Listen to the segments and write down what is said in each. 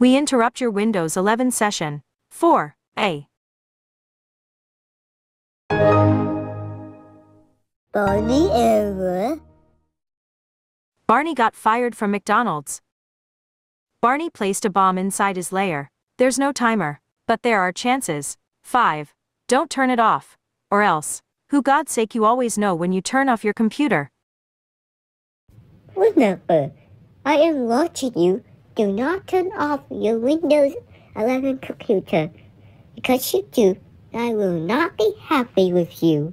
We interrupt your Windows 11 session. 4. A. Barney ever? Barney got fired from McDonald's. Barney placed a bomb inside his lair. There's no timer, but there are chances. 5. Don't turn it off. Or else, who God's sake you always know when you turn off your computer. Remember, I am watching you. Do not turn off your Windows 11 computer. Because you do, I will not be happy with you.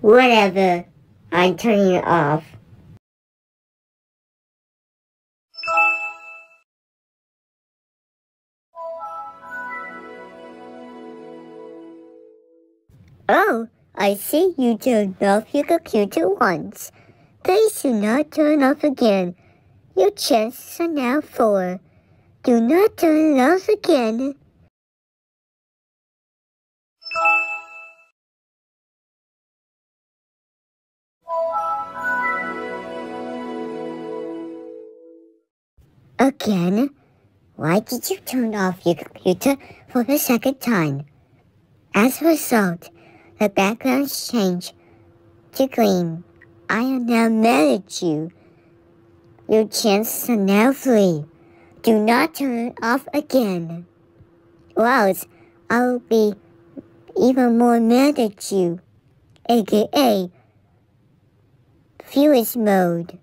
Whatever. I'm turning it off. Oh, I see you turned off your computer once. Please do not turn off again. Your chances are now four. Do not turn off again. Again? Why did you turn off your computer for the second time? As a result, the background changed to green. I am now mad at you. Your chances are now three. Do not turn off again. Or else I'll be even more mad at you. AKA Furious Mode.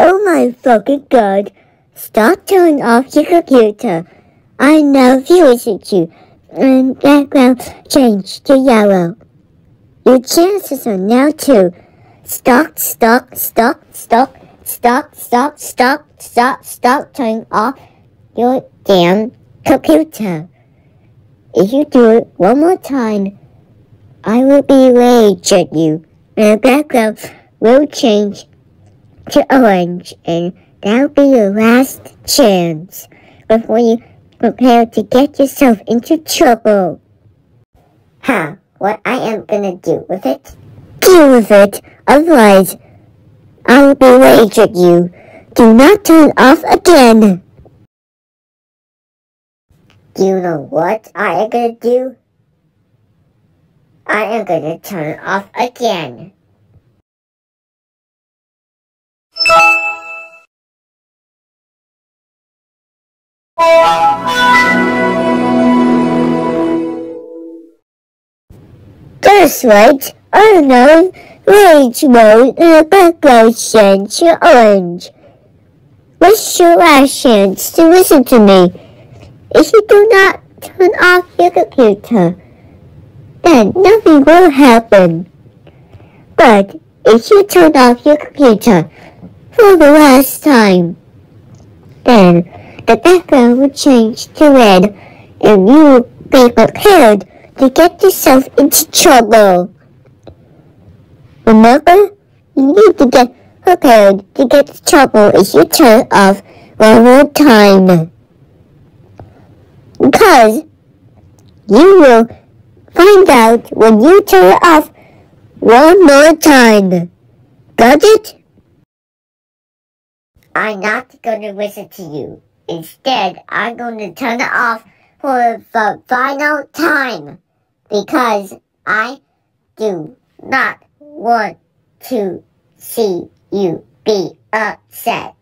Oh my fucking god. Stop turning off your computer. I now furious at you. And background change to yellow. Your chances are now two. Stop, stop, stop, stop, stop, stop, stop, stop, stop turning off your damn computer. If you do it one more time, I will be rage at you. And the background will change to orange, and that'll be your last chance before you prepare to get yourself into trouble. Huh, what I am gonna do with it? Deal with it, otherwise I will be rage at you. Do not turn off again. Do you know what I am gonna do? I am gonna turn off again. That's right. I know. Rage mode in the background change to orange. What's your last chance to listen to me? If you do not turn off your computer, then nothing will happen. But if you turn off your computer for the last time, then the background will change to red and you will be prepared to get yourself into trouble. Remember, you need to get prepared to get into trouble if you turn off one more time. Because you will find out when you turn off one more time. Got it? I'm not going to listen to you. Instead, I'm going to turn it off for the final time because I do not want to see you be upset.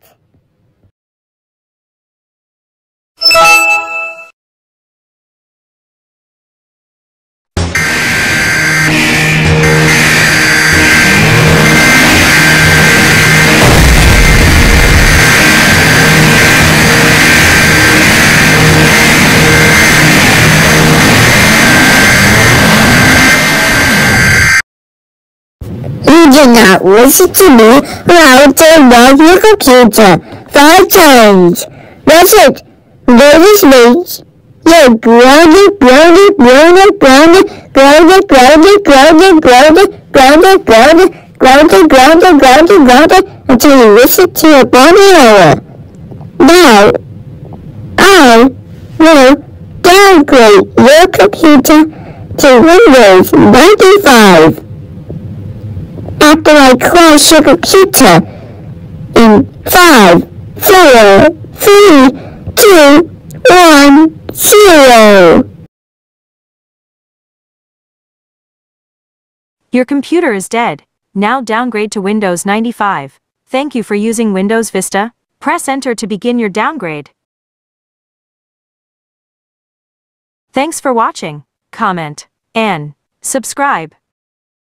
Listen to me I turned off your computer five times. That's it. Ladies mates, you're grounded, grounded, grounded, grounded, grounded, grounded, grounded, grounded, grounded, grounded, grounded, grounded, grounded, grounded, until you listen to a body hour. Now, I will downgrade your computer to Windows 95. After I close your computer in 5, 4, 3, 2, 1, 0. Your computer is dead. Now downgrade to Windows 95. Thank you for using Windows Vista. Press enter to begin your downgrade. Thanks for watching. Comment and subscribe.